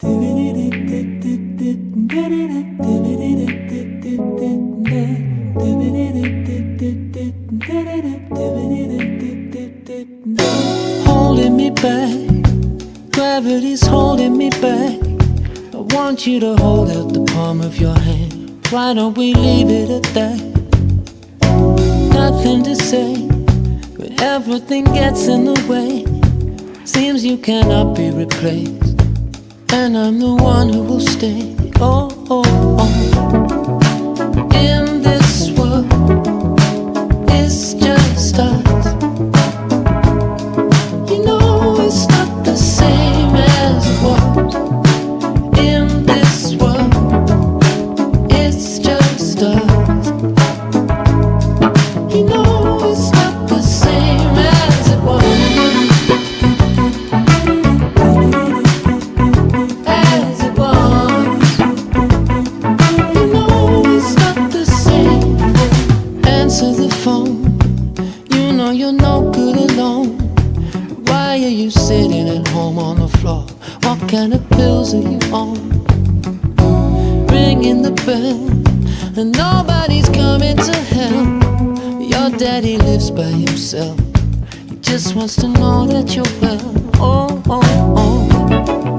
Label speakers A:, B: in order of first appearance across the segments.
A: Holding me back, gravity's holding me back. I want you to hold out the palm of your hand. Why don't we leave it at that? Nothing to say, but everything gets in the way. Seems you cannot be replaced, and I'm the one who will stay. Oh, oh, oh. In this world, it's just us. You know it's not the same as it was. In this world, it's just us. You sitting at home on the floor? What kind of pills are you on? Ringing the bell, and nobody's coming to help. Your daddy lives by himself. He just wants to know that you're well. Oh, oh, oh.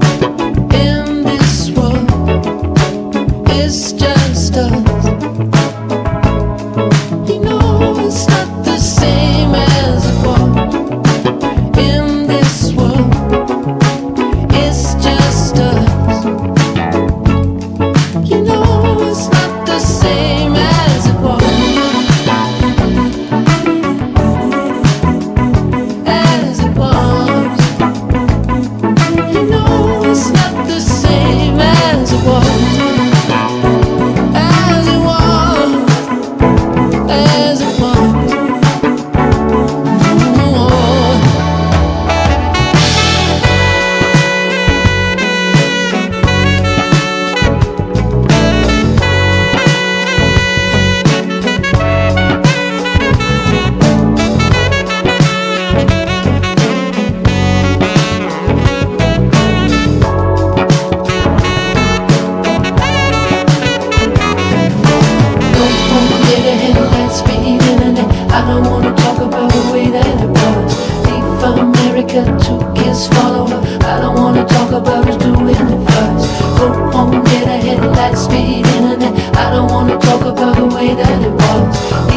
A: Get ahead of that speed internet. I don't wanna talk about the way that it was. Leave America his follower. I don't wanna talk about doing first. Go home, get don't wanna talk about the way that it was.